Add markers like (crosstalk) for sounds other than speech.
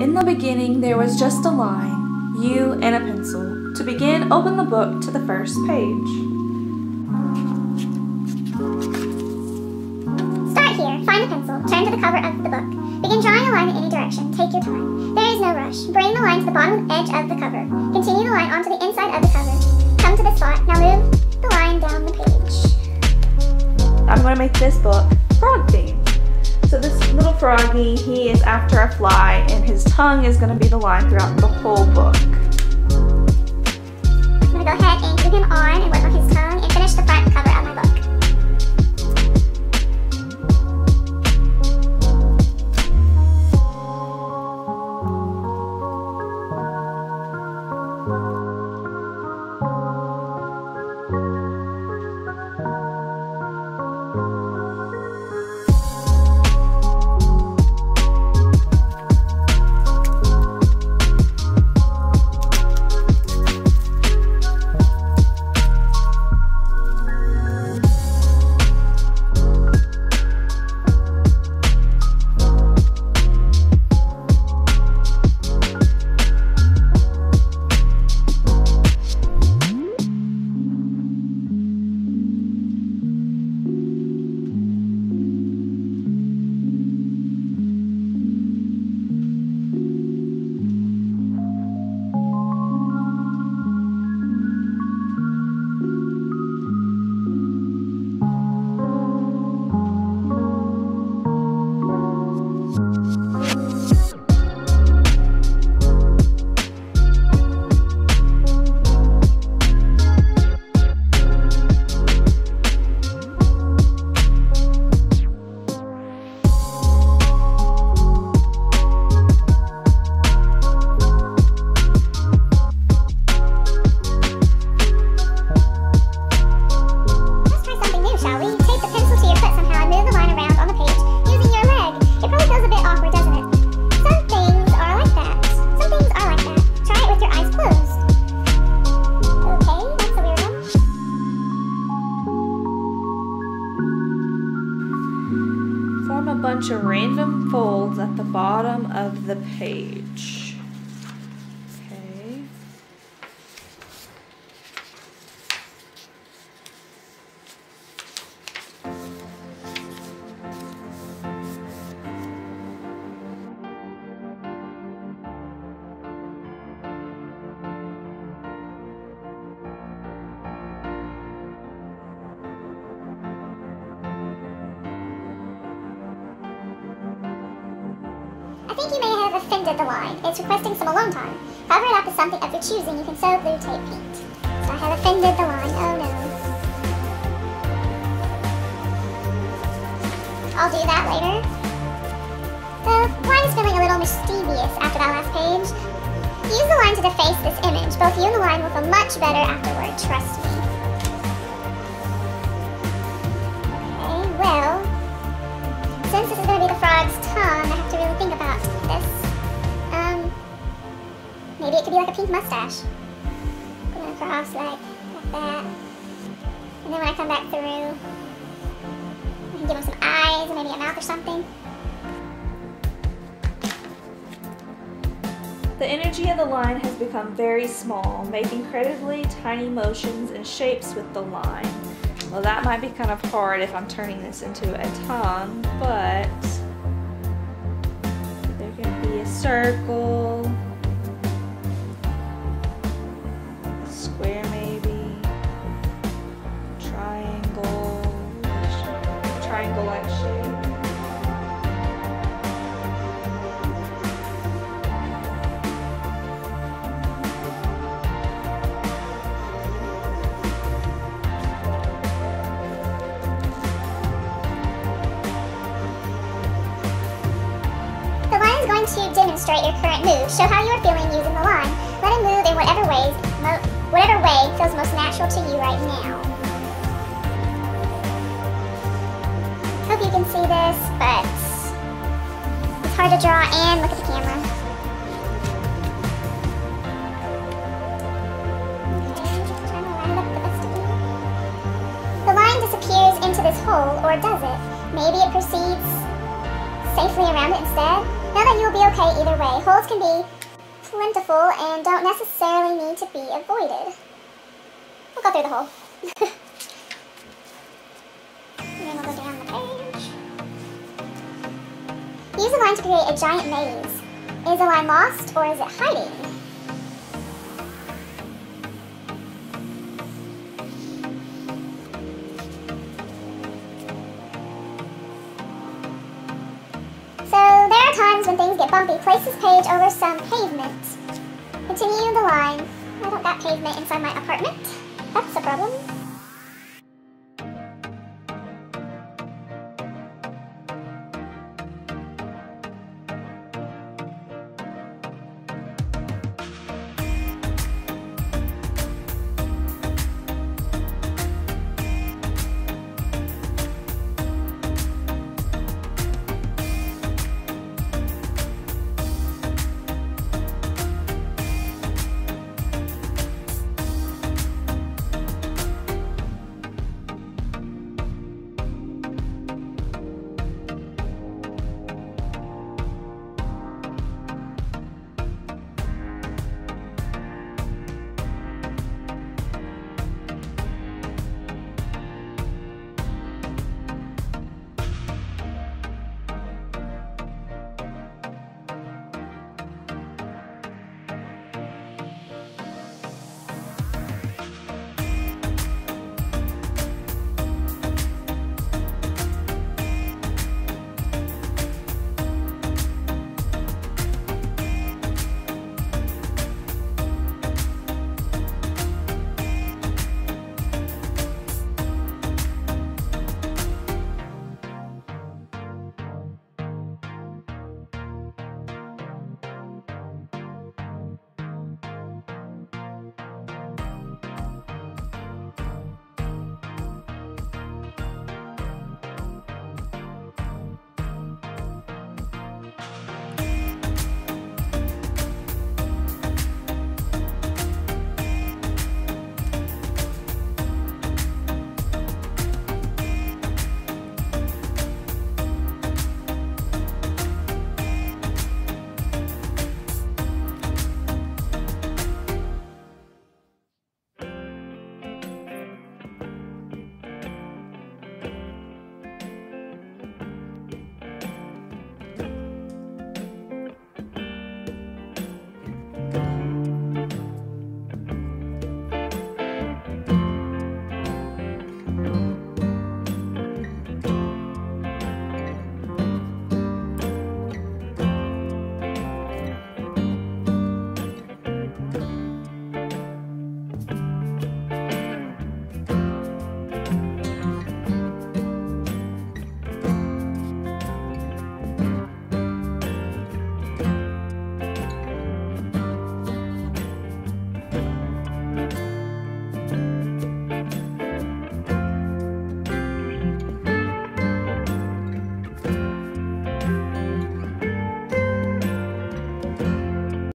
In the beginning, there was just a line, you, and a pencil. To begin, open the book to the first page. Start here, find the pencil, turn to the cover of the book. Begin drawing a line in any direction. Take your time. There is no rush. Bring the line to the bottom edge of the cover. Continue the line onto the inside of the cover. Come to the spot. Now move the line down the page. I'm going to make this book frog themed. So this little froggy, he is after a fly and his tongue is going to be the line throughout the whole book. Bunch of random folds at the bottom of the page. Think you may have offended the line. It's requesting some alone time. Cover it up with something of your choosing. You can sew, blue tape, paint. So I have offended the line. Oh no. I'll do that later. The line is feeling a little mischievous after that last page. Use the line to deface this image. Both you and the line will feel much better afterward, trust me. It could be like a pink mustache. Going across like, like that. And then when I come back through, I can give him some eyes and maybe a mouth or something. The energy of the line has become very small, make incredibly tiny motions and shapes with the line. Well, that might be kind of hard if I'm turning this into a tongue, but there can be a circle, to demonstrate your current move, Show how you are feeling using the line. Let it move in whatever ways, whatever way feels most natural to you right now. Hope you can see this, but it's hard to draw and look at the camera. Okay, The line disappears into this hole, or does it? Maybe it proceeds safely around it instead? Know that you will be okay either way. Holes can be plentiful and don't necessarily need to be avoided. We'll go through the hole. (laughs) then we'll go down the page. Use a line to create a giant maze. Is the line lost or is it hiding? Bumpy. places page over some pavement. Continue the line. I don't got pavement inside my apartment. That's a problem.